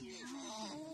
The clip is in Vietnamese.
Yeah.